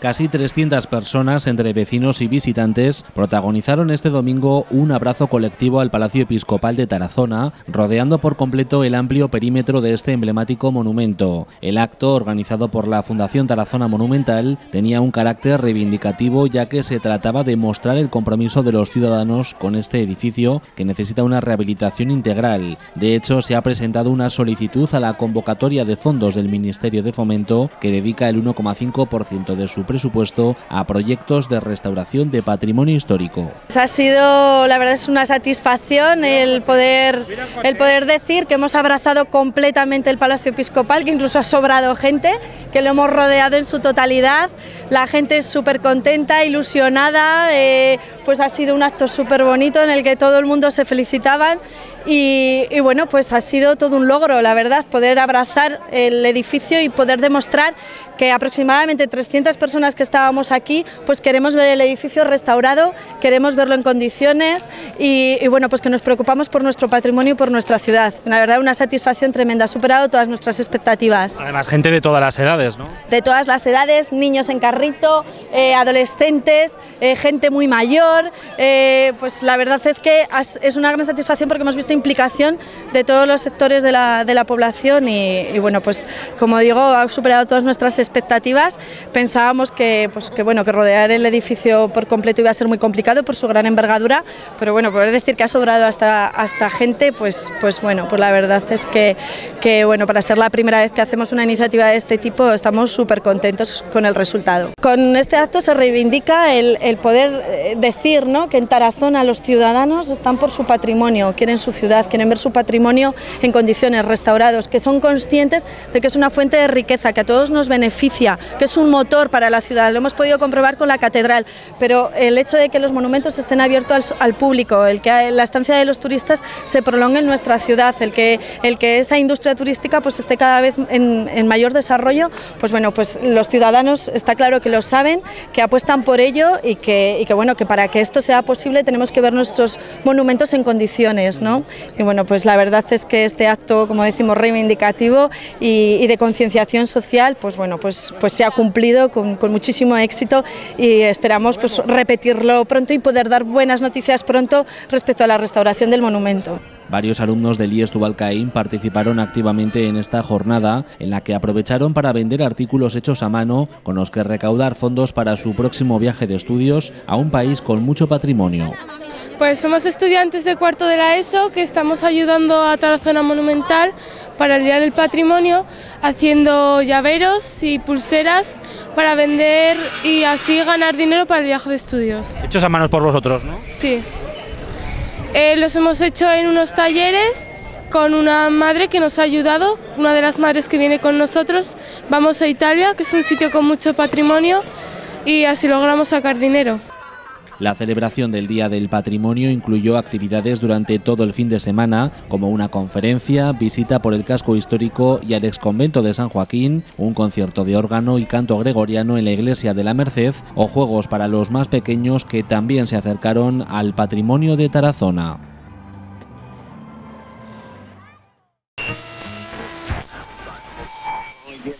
Casi 300 personas, entre vecinos y visitantes, protagonizaron este domingo un abrazo colectivo al Palacio Episcopal de Tarazona, rodeando por completo el amplio perímetro de este emblemático monumento. El acto, organizado por la Fundación Tarazona Monumental, tenía un carácter reivindicativo ya que se trataba de mostrar el compromiso de los ciudadanos con este edificio que necesita una rehabilitación integral. De hecho, se ha presentado una solicitud a la convocatoria de fondos del Ministerio de Fomento que dedica el 1,5% de su presupuesto a proyectos de restauración de patrimonio histórico. Ha sido, la verdad, es una satisfacción el poder, el poder decir que hemos abrazado completamente el Palacio Episcopal, que incluso ha sobrado gente, que lo hemos rodeado en su totalidad. La gente es súper contenta, ilusionada, eh, pues ha sido un acto súper bonito en el que todo el mundo se felicitaban y, y, bueno, pues ha sido todo un logro, la verdad, poder abrazar el edificio y poder demostrar que aproximadamente 300 personas que estábamos aquí, pues queremos ver el edificio restaurado, queremos verlo en condiciones y, y bueno, pues que nos preocupamos por nuestro patrimonio y por nuestra ciudad. La verdad, una satisfacción tremenda, ha superado todas nuestras expectativas. Además, gente de todas las edades, ¿no? De todas las edades, niños en carrito, eh, adolescentes, eh, gente muy mayor, eh, pues la verdad es que es una gran satisfacción porque hemos visto implicación de todos los sectores de la, de la población y, y, bueno, pues como digo, ha superado todas nuestras expectativas. Pensábamos que, pues, que, bueno, que rodear el edificio por completo iba a ser muy complicado por su gran envergadura, pero bueno, poder decir que ha sobrado hasta, hasta gente, pues, pues bueno, pues la verdad es que, que bueno, para ser la primera vez que hacemos una iniciativa de este tipo estamos súper contentos con el resultado. Con este acto se reivindica el, el poder decir ¿no? que en Tarazona los ciudadanos están por su patrimonio, quieren su ciudad, quieren ver su patrimonio en condiciones restaurados, que son conscientes de que es una fuente de riqueza, que a todos nos beneficia, que es un motor para la ciudad. Lo hemos podido comprobar con la catedral, pero el hecho de que los monumentos estén abiertos al, público, el que la estancia de los turistas se prolongue en nuestra ciudad, el que, el que esa industria turística pues esté cada vez en, en mayor desarrollo, pues bueno, pues los ciudadanos está claro que lo saben, que apuestan por ello y que, y que bueno, que para que esto sea posible tenemos que ver nuestros monumentos en condiciones, ¿no? Y bueno, pues la verdad es que este acto, como decimos, reivindicativo y, de concienciación social, pues bueno, pues, pues se ha cumplido con, con, muchísimo éxito y esperamos pues repetirlo pronto y poder dar buenas noticias pronto respecto a la restauración del monumento. Varios alumnos del IES Tubalcaín participaron activamente en esta jornada, en la que aprovecharon para vender artículos hechos a mano con los que recaudar fondos para su próximo viaje de estudios a un país con mucho patrimonio. Pues somos estudiantes de cuarto de la ESO que estamos ayudando a Tarazona Monumental para el Día del Patrimonio haciendo llaveros y pulseras para vender y así ganar dinero para el viaje de estudios. Hechos a manos por vosotros, ¿no? Sí. Eh, los hemos hecho en unos talleres con una madre que nos ha ayudado, una de las madres que viene con nosotros. Vamos a Italia, que es un sitio con mucho patrimonio, y así logramos sacar dinero. La celebración del Día del Patrimonio incluyó actividades durante todo el fin de semana, como una conferencia, visita por el casco histórico y al exconvento de San Joaquín, un concierto de órgano y canto gregoriano en la iglesia de la Merced o juegos para los más pequeños que también se acercaron al patrimonio de Tarazona.